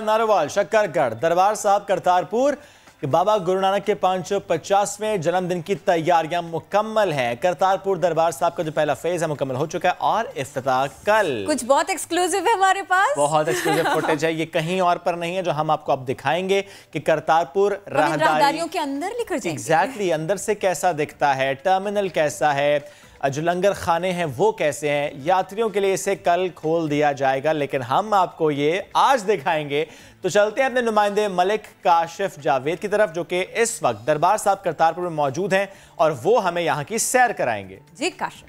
ناروال شکر گڑھ دروار صاحب کرتارپور بابا گرو نانک کے پانچ سو پچاسویں جنم دن کی تیاریاں مکمل ہیں۔ کرتارپور دربار صاحب کا جو پہلا فیز ہے مکمل ہو چکا ہے اور افتتاح کل۔ کچھ بہت ایکسکلوزیو ہے ہمارے پاس۔ بہت ایکسکلوزیو فوٹیج ہے۔ یہ کہیں اور پر نہیں ہے جو ہم آپ کو اب دکھائیں گے کہ کرتارپور رہداریوں کے اندر لکھ جائیں گے ایگزیکٹلی اندر سے کیسا دکھتا ہے ٹرمینل کیسا ہے؟ جو لنگر خانے ہیں وہ کیسے ہیں؟ یاتریوں کے لیے اسے کل کھول دیا جائے گا لیکن ہم آپ کو یہ آج دکھائیں گے۔ تو چلتے ہیں اپنے نمائندے ملک کاشف جاوید کی طرف جو کہ اس وقت دربار صاحب کرتارپور میں موجود ہیں اور وہ ہمیں یہاں کی سیر کرائیں گے۔ جی کاشف۔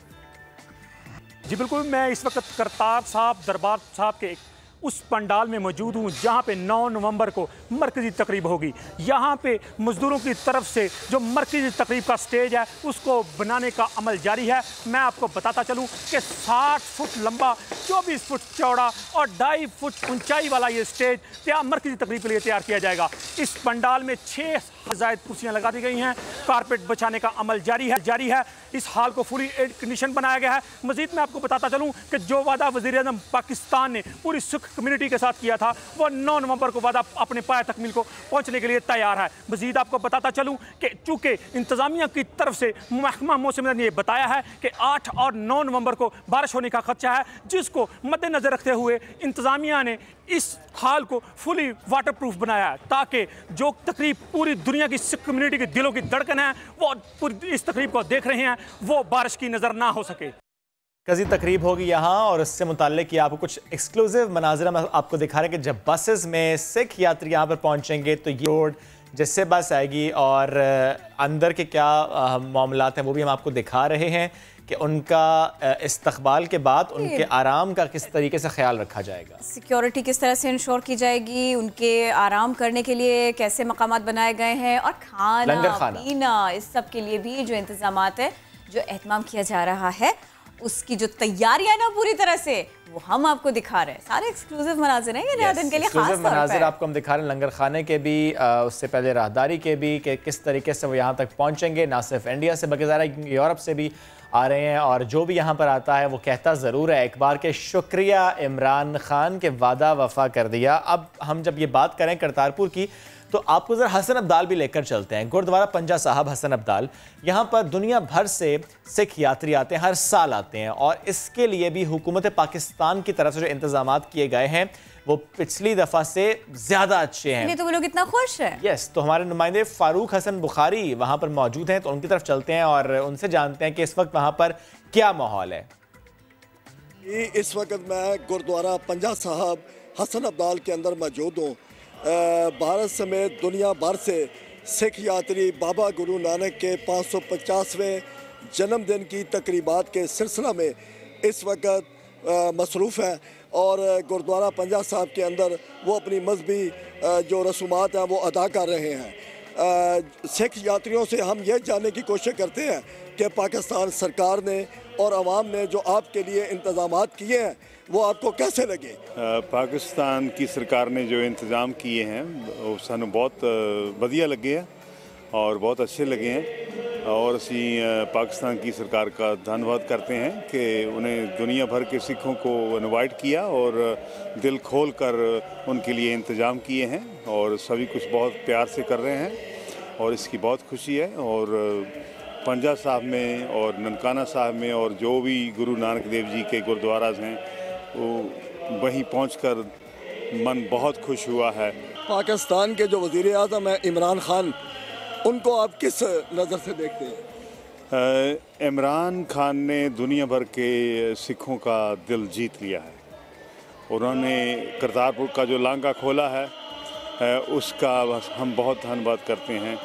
جی بالکل میں اس وقت کرتار صاحب دربار صاحب کے ایک اس پنڈال میں موجود ہوں جہاں پہ نو نومبر کو مرکزی تقریب ہوگی۔ یہاں پہ مزدوروں کی طرف سے جو مرکزی تقریب کا سٹیج ہے، اس کو بنانے کا عمل جاری ہے۔ میں آپ کو بتاتا چلوں کہ ساٹھ فٹ لمبا، چوبیس فٹ چوڑا اور ڈھائی فٹ اونچائی والا یہ سٹیج مرکزی تقریب کے لیے تیار کیا جائے گا۔ اس پنڈال میں چھ زائد کرسیاں لگا دی گئی ہیں۔ کارپیٹ بچانے کا عمل جاری ہے جاری ہے۔ اس حال کو فلی ایڈ کنڈیشن بنایا گیا ہے۔ مزید میں آپ کو بتاتا چلوں کہ جو وعدہ وزیر اعظم پاکستان نے پوری سکھ کمیونٹی کے ساتھ کیا تھا، وہ نو نومبر کو وعدہ اپنے پایا تکمیل کو پہنچنے کے لیے تیار ہے۔ مزید آپ کو بتاتا چلوں کہ چونکہ انتظامیہ کی طرف سے محکمہ موسم نے یہ بتایا ہے کہ آٹھ اور نو نومبر کو بارش ہونے کا خدشہ ہے، جس کو مد نظر رکھتے ہوئے انتظامیہ نے اس ہال کو فلی واٹر پروف بنایا ہے تاکہ جو تقریب پوری دنیا کی سکھ کمیونٹی کے دلوں کی دھڑکن ہے، وہ اس تقریب کو دیکھ رہے ہیں، وہ بارش کی نظر نہ ہو سکے۔ کزی تقریب ہوگی یہاں اور اس سے متعلق یہ آپ کو کچھ ایکسکلوزیو مناظر ہم آپ کو دکھا رہے ہیں کہ جب بسز میں سکھ یاتری یہاں پر پہنچیں گے تو یہ روڈ جس سے بس آئے گی اور اندر کے کیا معاملات ہیں وہ بھی ہم آپ کو دکھا رہے ہیں۔ کہ ان کا استقبال کے بعد ان کے جی۔ آرام کا کس طریقے سے خیال رکھا جائے گا؟ سیکیورٹی کس طرح سے انشور کی جائے گی؟ ان کے آرام کرنے کے لیے کیسے مقامات بنائے گئے ہیں؟ اور کھانا پینا اس سب کے لیے بھی جو انتظامات ہیں جو اہتمام کیا جا رہا ہے۔ اس کی جو تیاریاں نا پوری طرح سے وہ ہم آپ کو دکھا رہے ہیں۔ سارے ایکسکلوزیو مناظر ہیں یہ yes, کے لیے خاص طور مناظر آپ کو ہم دکھا رہے ہیں لنگر خانے کے بھی اس سے پہلے راہداری کے بھی کہ کس طریقے سے وہ یہاں تک پہنچیں گے نہ صرف انڈیا سے بلکہ ذرا یورپ سے بھی آ رہے ہیں۔ اور جو بھی یہاں پر آتا ہے وہ کہتا ضرور ہے ایک بار کہ شکریہ عمران خان کے وعدہ وفا کر دیا۔ اب ہم جب یہ بات کریں کرتارپور کی تو آپ کو ذرا حسن عبدال بھی لے کر چلتے ہیں۔ گردوارہ پنجا صاحب حسن عبدال یہاں پر دنیا بھر سے سکھ یاتری آتے ہیں ہر سال آتے ہیں اور اس کے لیے بھی حکومت پاکستان کی طرف سے جو انتظامات کیے گئے ہیں وہ پچھلی دفعہ سے زیادہ اچھے ہیں۔ تو وہ لوگ اتنا خوش ہیں۔ یس تو ہمارے نمائندے فاروق حسن بخاری وہاں پر موجود ہیں تو ان کی طرف چلتے ہیں اور ان سے جانتے ہیں کہ اس وقت وہاں پر کیا ماحول ہے۔ جی، اس وقت میں گردوارہ پنجا صاحب حسن عبدال کے اندر موجود ہوں۔ بھارت سمیت دنیا بھر سے سکھ یاتری بابا گروہ نانک کے پانچ سو پچاسویں جنم دن کی تقریبات کے سلسلہ میں اس وقت مصروف ہے اور گردوارہ پنجا صاحب کے اندر وہ اپنی مذہبی جو رسومات ہیں وہ ادا کر رہے ہیں۔ سکھ یاتریوں سے ہم یہ جاننے کی کوشش کرتے ہیں کہ پاکستان سرکار نے اور عوام نے جو آپ کے لیے انتظامات کیے ہیں، وہ آپ کو کیسے لگے؟ پاکستان کی سرکار نے جو انتظام کیے ہیں، وہ سانوں بہت ودیا لگے ہیں اور بہت اچھے لگے ہیں۔ اور اسی پاکستان کی سرکار کا دھنیواد کرتے ہیں کہ انہیں دنیا بھر کے سکھوں کو انوائٹ کیا اور دل کھول کر ان کے لیے انتظام کیے ہیں اور سبھی کچھ بہت پیار سے کر رہے ہیں اور اس کی بہت خوشی ہے اور پنجا صاحب میں اور ننکانہ صاحب میں اور جو بھی گرو نانک دیو جی کے گرودواراز ہیں، وہ وہیں پہنچ کر من بہت خوش ہوا ہے۔ پاکستان کے جو وزیر اعظم ہیں، عمران خان ان کو آپ کس نظر سے دیکھتے ہیں؟ عمران خان نے دنیا بھر کے سکھوں کا دل جیت لیا ہے۔ انہوں نے کرتارپور کا جو لانگا کھولا ہے اس کا ہم بہت دھنواد کرتے ہیں۔